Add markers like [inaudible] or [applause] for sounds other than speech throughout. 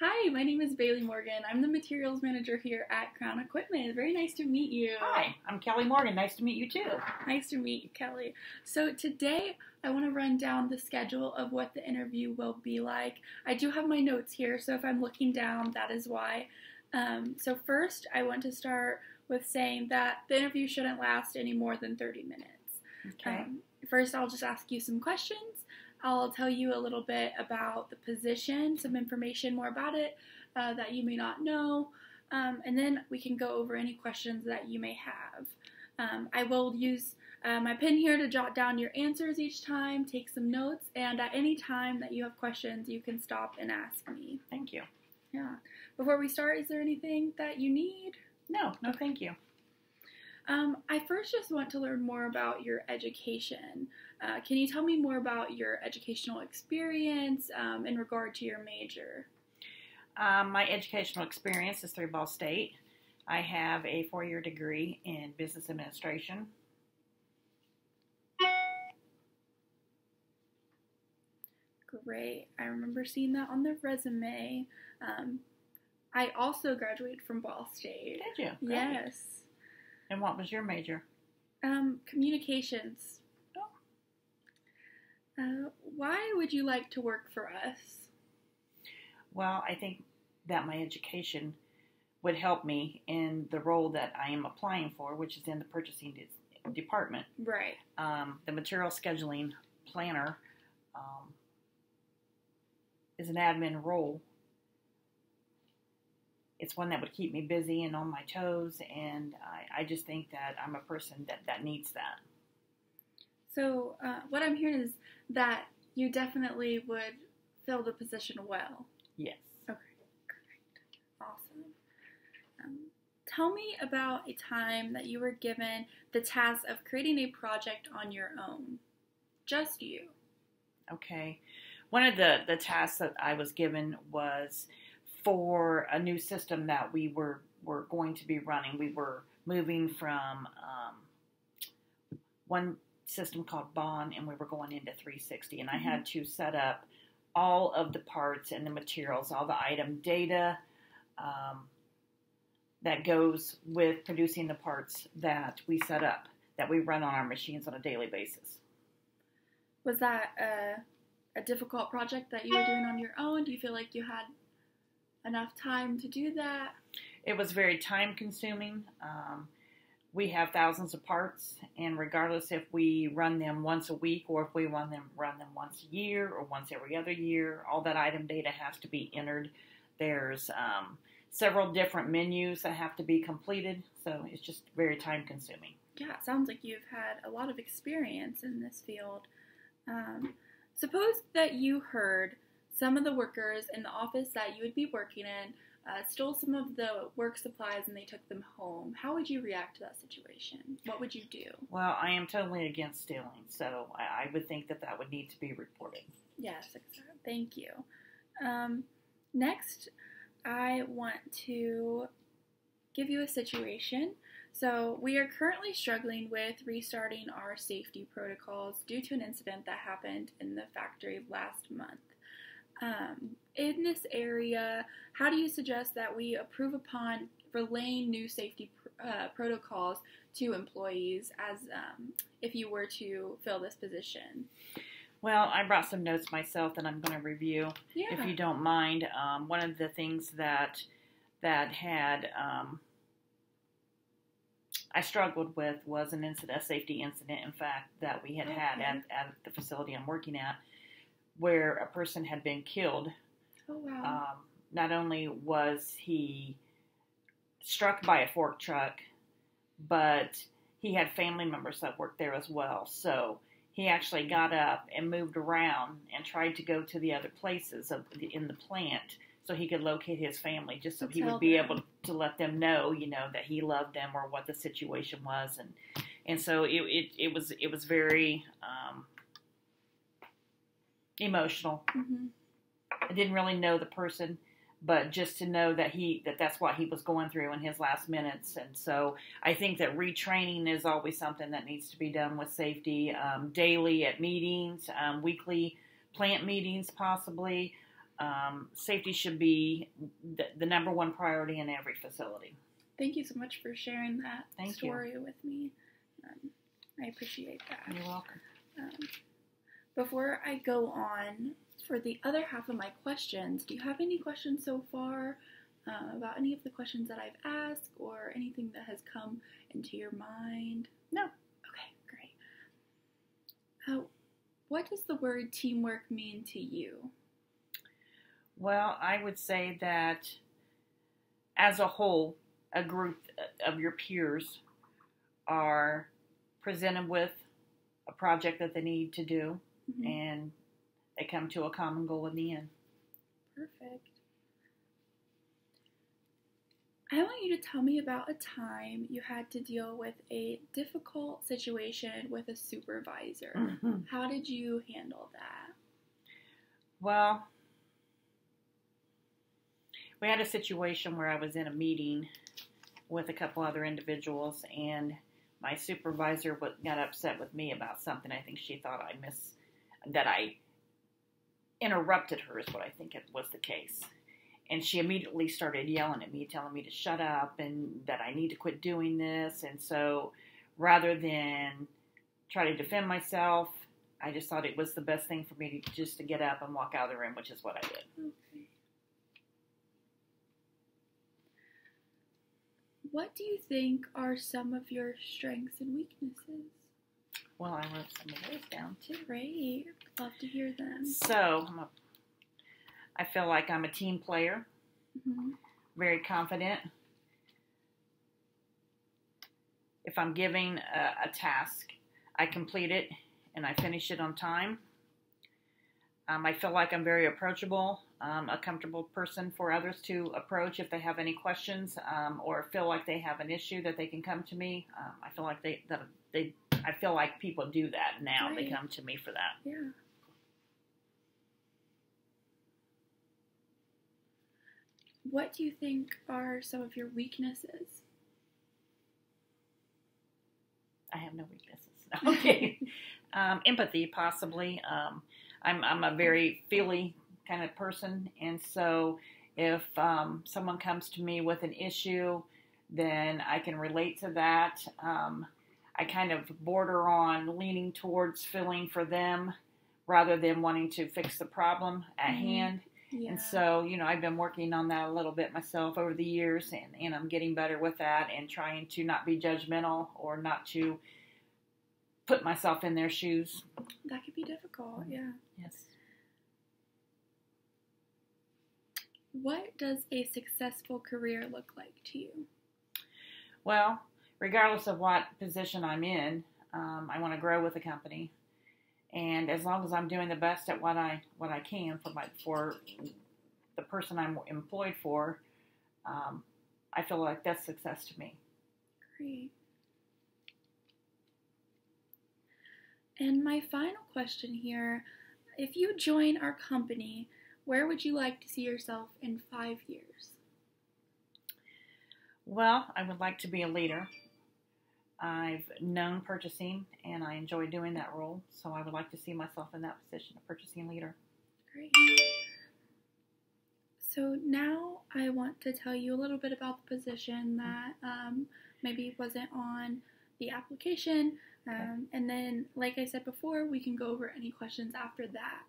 Hi, my name is Bailey Morgan. I'm the materials manager here at Crown Equipment. Very nice to meet you. Hi, I'm Kelly Morgan. Nice to meet you too. Nice to meet you, Kelly. So today I want to run down the schedule of what the interview will be like. I do have my notes here, so if I'm looking down, that is why. Um, so first, I want to start with saying that the interview shouldn't last any more than 30 minutes. Okay. Um, first, I'll just ask you some questions. I'll tell you a little bit about the position, some information more about it uh, that you may not know, um, and then we can go over any questions that you may have. Um, I will use uh, my pen here to jot down your answers each time, take some notes, and at any time that you have questions, you can stop and ask me. Thank you. Yeah. Before we start, is there anything that you need? No, no, thank you. Um, I first just want to learn more about your education. Uh, can you tell me more about your educational experience um, in regard to your major? Um, my educational experience is through Ball State. I have a four year degree in business administration. Great. I remember seeing that on the resume. Um, I also graduated from Ball State. Did you? Great. Yes. And what was your major? Um, communications. Uh, why would you like to work for us? Well, I think that my education would help me in the role that I am applying for, which is in the purchasing de- department. Right. Um, the material scheduling planner um, is an admin role. It's one that would keep me busy and on my toes, and I, I just think that I'm a person that, that needs that. So, uh, what I'm hearing is that you definitely would fill the position well. Yes. Okay, great. Awesome. Um, tell me about a time that you were given the task of creating a project on your own. Just you. Okay. One of the, the tasks that I was given was for a new system that we were, were going to be running. We were moving from um, one system called Bond and we were going into 360. And I had to set up all of the parts and the materials, all the item data um, that goes with producing the parts that we set up, that we run on our machines on a daily basis. Was that a, a difficult project that you were doing on your own? Do you feel like you had enough time to do that? It was very time consuming. Um, we have thousands of parts, and regardless if we run them once a week or if we run them run them once a year or once every other year, all that item data has to be entered. There's um, several different menus that have to be completed, so it's just very time consuming. Yeah, it sounds like you've had a lot of experience in this field. Um, suppose that you heard some of the workers in the office that you would be working in uh, stole some of the work supplies and they took them home. How would you react to that situation? What would you do? Well, I am totally against stealing, so I, I would think that that would need to be reported. Yes, thank you. Um, next, I want to give you a situation. So, we are currently struggling with restarting our safety protocols due to an incident that happened in the factory last month. Um, in this area, how do you suggest that we approve upon relaying new safety pr- uh, protocols to employees as um, if you were to fill this position? Well, I brought some notes myself that I'm going to review, Yeah. if you don't mind. Um, one of the things that that had um, I struggled with was an incident, a safety incident, in fact, that we had had at, at the facility I'm working at, where a person had been killed oh wow. um, not only was he struck by a fork truck, but he had family members that worked there as well. So he actually got up and moved around and tried to go to the other places of the, in the plant so he could locate his family, just so To he would be them. able to let them know, you know, that he loved them or what the situation was, and and so it it, it was it was very um, emotional. hmm I didn't really know the person, but just to know that he that that's what he was going through in his last minutes, and so I think that retraining is always something that needs to be done with safety um, daily at meetings, um, weekly plant meetings, possibly. Um, safety should be the, the number one priority in every facility. Thank you so much for sharing that Thank you. story with me. Um, I appreciate that. You're welcome. Before I go on for the other half of my questions, do you have any questions so far uh, about any of the questions that I've asked or anything that has come into your mind? No. Okay, great. Uh, what does the word teamwork mean to you? Well, I would say that as a whole, a group of your peers are presented with a project that they need to do, Mhm. and they come to a common goal in the end. Perfect. I want you to tell me about a time you had to deal with a difficult situation with a supervisor. How did you handle that? Well, we had a situation where I was in a meeting with a couple other individuals, and my supervisor got upset with me about something. I think she thought I miss that I interrupted her, is what I think it was the case. And she immediately started yelling at me, telling me to shut up and that I need to quit doing this. And so rather than try to defend myself, I just thought it was the best thing for me to just to get up and walk out of the room, which is what I did. Okay. What do you think are some of your strengths and weaknesses? Well, I wrote some of those down too. Great. Love to hear them. So I'm a, I feel like I'm a team player, Mhm. very confident. If I'm giving a, a task, I complete it and I finish it on time. Um, I feel like I'm very approachable, um, a comfortable person for others to approach if they have any questions um, or feel like they have an issue that they can come to me. Um, I feel like they that they I feel like people do that now. They come to me for that. Yeah. What do you think are some of your weaknesses? I have no weaknesses. [laughs] Okay. um, empathy, possibly. Um, I'm, I'm a very feely kind of person, and so if um, someone comes to me with an issue, then I can relate to that. Um, I kind of border on leaning towards feeling for them rather than wanting to fix the problem at Mhm. hand. Yeah. And so, you know, I've been working on that a little bit myself over the years, and, and I'm getting better with that and trying to not be judgmental or not to put myself in their shoes. that could be difficult. Yeah. Yes. What does a successful career look like to you? Well, regardless of what position I'm in, um, I want to grow with the company, and as long as I'm doing the best at what I what I can for my for the person I'm employed for, um, I feel like that's success to me. Great. And my final question here if you join our company, where would you like to see yourself in five years? Well, I would like to be a leader. I've known purchasing and I enjoy doing that role, so I would like to see myself in that position, a purchasing leader. Great. So now I want to tell you a little bit about the position that um, maybe wasn't on the application. Um, and then, like I said before, we can go over any questions after that.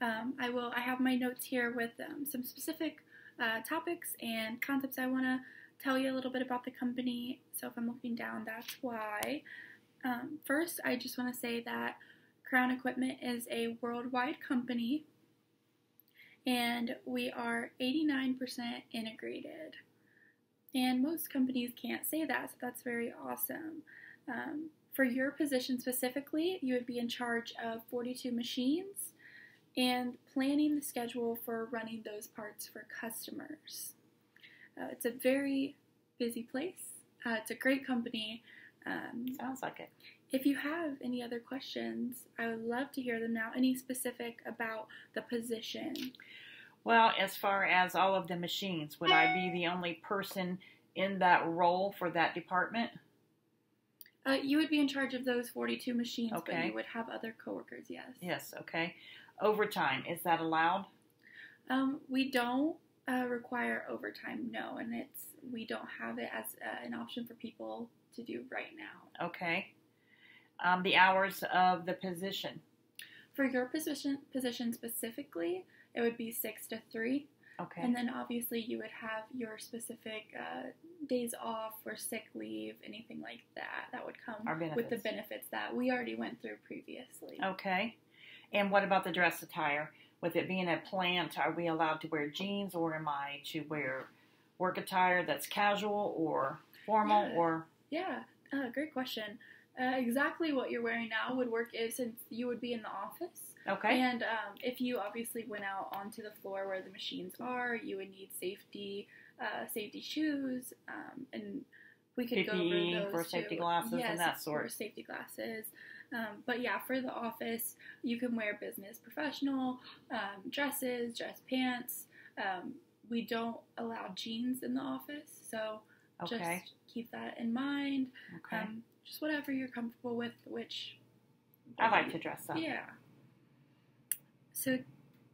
Um, I will. I have my notes here with um, some specific uh, topics and concepts I want to tell you a little bit about the company. So if I'm looking down, that's why. Um, first, I just want to say that Crown Equipment is a worldwide company and we are 89% integrated. And most companies can't say that, so that's very awesome. Um, for your position specifically, you would be in charge of 42 machines and planning the schedule for running those parts for customers. Uh, it's a very busy place. Uh, it's a great company. Um, Sounds like it. if you have any other questions, I would love to hear them now. Any specific about the position? Well, as far as all of the machines, would I be the only person in that role for that department? Uh, you would be in charge of those 42 machines, but you would have other coworkers, yes. Yes, okay. Overtime, is that allowed? Um, we don't uh, require overtime, no, and it's we don't have it as uh, an option for people to do right now. Okay. Um, the hours of the position. For your position position specifically, it would be six to three, Okay. and then obviously you would have your specific uh, days off or sick leave, anything like that. That would come with the benefits. benefits that we already went through previously. Okay. And what about the dress attire? With it being a plant, are we allowed to wear jeans or am I to wear work attire that's casual or formal Yeah. or Yeah, uh, great question. Uh, exactly what you're wearing now would work if since you would be in the office. okay? And um, if you obviously went out onto the floor where the machines are, you would need safety, uh, safety shoes, um, and we could go over those for too. safety glasses and yes, that For sort. safety glasses. Um, but yeah, for the office, you can wear business professional um, dresses, dress pants. Um, we don't allow jeans in the office, so Okay. just keep that in mind. okay. Um, just whatever you're comfortable with, which I like to dress up. yeah. So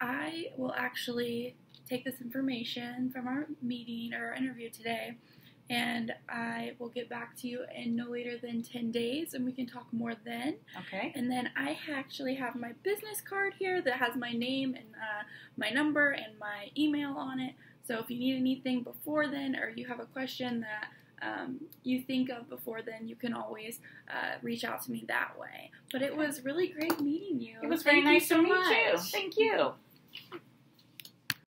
I will actually take this information from our meeting or our interview today, and I will get back to you in no later than 10 days, and we can talk more then. Okay. And then I actually have my business card here that has my name and uh, my number and my email on it. So if you need anything before then, or you have a question that um, you think of before then, you can always uh, reach out to me that way. But it was really great meeting you. It was Thank very nice so to meet much. you. Thank you.